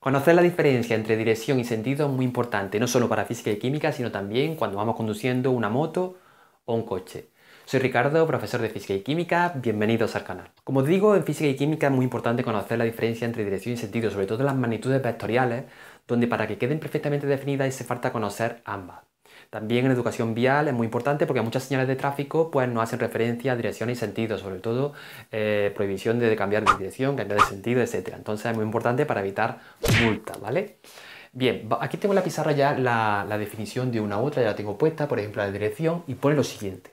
Conocer la diferencia entre dirección y sentido es muy importante, no solo para física y química, sino también cuando vamos conduciendo una moto o un coche. Soy Ricardo, profesor de física y química, bienvenidos al canal. Como digo, en física y química es muy importante conocer la diferencia entre dirección y sentido, sobre todo las magnitudes vectoriales, donde para que queden perfectamente definidas hace falta conocer ambas. También en educación vial es muy importante porque muchas señales de tráfico pues, no hacen referencia a dirección y sentido, sobre todo eh, prohibición de cambiar de dirección, cambiar de sentido, etc. Entonces es muy importante para evitar multas, ¿vale? Bien, aquí tengo en la pizarra ya la, la definición de una otra, ya la tengo puesta, por ejemplo la dirección, y pone lo siguiente.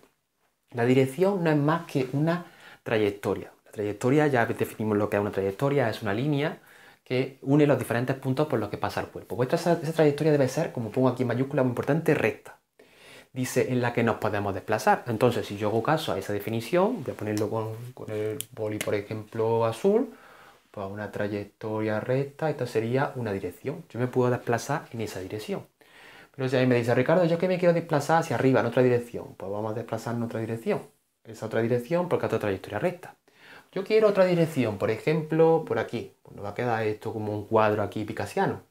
La dirección no es más que una trayectoria. La trayectoria, ya definimos lo que es una trayectoria, es una línea que une los diferentes puntos por los que pasa el cuerpo. Pues esa, trayectoria debe ser, como pongo aquí en mayúscula, muy importante, recta. Dice en la que nos podemos desplazar. Entonces, si yo hago caso a esa definición, voy a ponerlo con, el boli, por ejemplo, azul, pues una trayectoria recta, esta sería una dirección. Yo me puedo desplazar en esa dirección. Pero si a mí me dice, Ricardo, yo que me quiero desplazar hacia arriba, en otra dirección, pues vamos a desplazar en otra dirección. Esa otra dirección porque es otra trayectoria recta. Yo quiero otra dirección, por ejemplo, por aquí. Nos va a quedar esto como un cuadro aquí picasiano.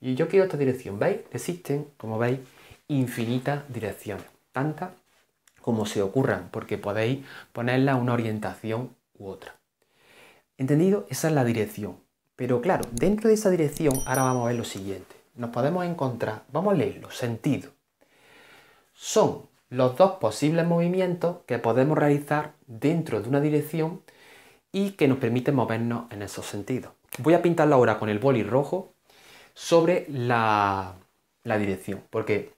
Y yo quiero otra dirección. ¿Veis? Existen, como veis, infinitas direcciones. Tantas como se ocurran, porque podéis ponerla una orientación u otra. ¿Entendido? Esa es la dirección. Pero claro, dentro de esa dirección, ahora vamos a ver lo siguiente. Nos podemos encontrar, vamos a leerlo, sentido. Son los dos posibles movimientos que podemos realizar dentro de una dirección y que nos permite movernos en esos sentidos. Voy a pintarlo ahora con el boli rojo sobre la, dirección, porque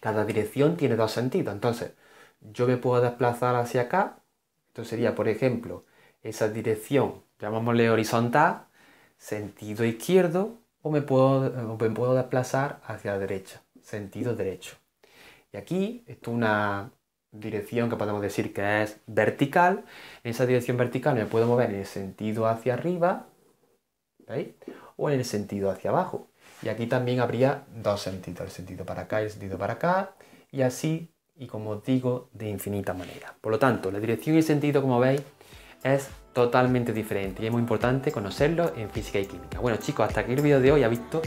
cada dirección tiene dos sentidos. Entonces, yo me puedo desplazar hacia acá, esto sería, por ejemplo, esa dirección, llamámosle horizontal, sentido izquierdo, o me puedo, me puedo desplazar hacia la derecha, sentido derecho. Y aquí, esto es una dirección que podemos decir que es vertical. En esa dirección vertical me puedo mover en el sentido hacia arriba ¿veis? o en el sentido hacia abajo. Y aquí también habría dos sentidos, el sentido para acá y el sentido para acá, y así, y como os digo, de infinita manera. Por lo tanto, la dirección y el sentido, como veis, es totalmente diferente y es muy importante conocerlo en física y química. Bueno chicos, hasta aquí el vídeo de hoy ha visto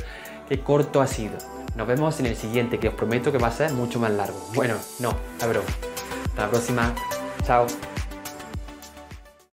qué corto ha sido. Nos vemos en el siguiente, que os prometo que va a ser mucho más largo. Bueno, no, broma. Hasta la próxima. Chao.